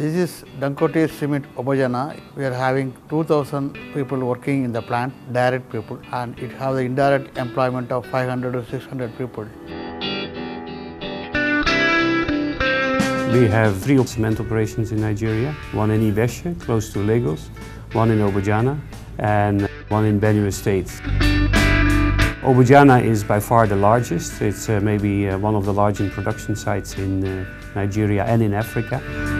This is Dangote Cement Obajana. We are having 2000 people working in the plant, direct people, and it has the indirect employment of 500 to 600 people. We have three cement operations in Nigeria, one in Ibeshe, close to Lagos, one in Obajana, and one in Benue State. Obajana is by far the largest. It's uh, maybe uh, one of the largest production sites in uh, Nigeria and in Africa.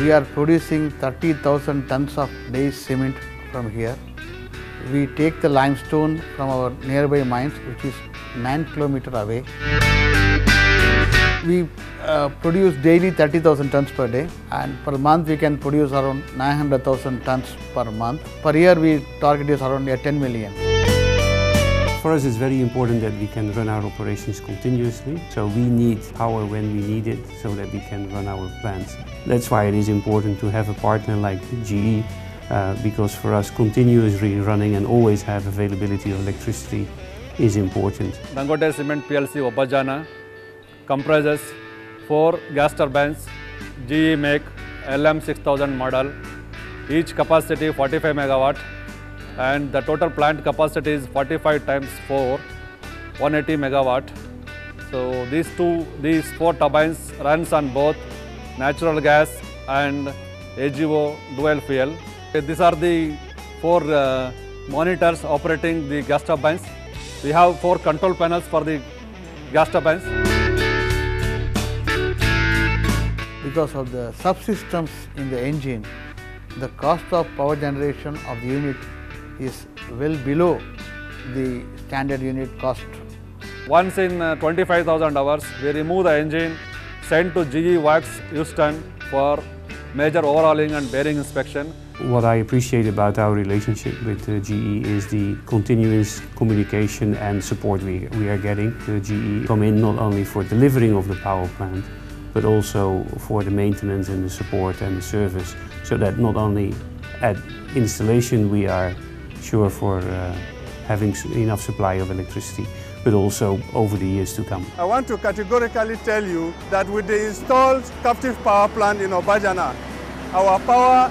We are producing 30,000 tons of day cement from here. We take the limestone from our nearby mines, which is 9 kilometer away. We uh, produce daily 30,000 tons per day and per month we can produce around 900,000 tons per month. Per year we target is around uh, 10 million. For us, it's very important that we can run our operations continuously. So we need power when we need it so that we can run our plants. That's why it is important to have a partner like GE uh, because for us, continuously running and always have availability of electricity is important. Dangote Cement PLC Obajana comprises four gas turbines GE make LM6000 model, each capacity 45 megawatt and the total plant capacity is 45 times 4, 180 megawatt. So these two, these four turbines runs on both natural gas and AGO dual fuel. These are the four uh, monitors operating the gas turbines. We have four control panels for the gas turbines. Because of the subsystems in the engine, the cost of power generation of the unit is well below the standard unit cost. Once in uh, 25,000 hours, we remove the engine, send to GE Works Houston for major overhauling and bearing inspection. What I appreciate about our relationship with uh, GE is the continuous communication and support we, we are getting. The GE come in not only for delivering of the power plant, but also for the maintenance and the support and the service, so that not only at installation we are sure for uh, having enough supply of electricity, but also over the years to come. I want to categorically tell you that with the installed captive power plant in Obajana, our power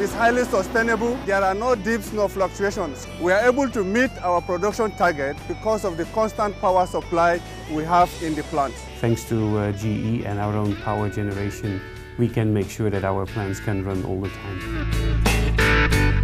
is highly sustainable. There are no dips, no fluctuations. We are able to meet our production target because of the constant power supply we have in the plant. Thanks to uh, GE and our own power generation, we can make sure that our plants can run all the time.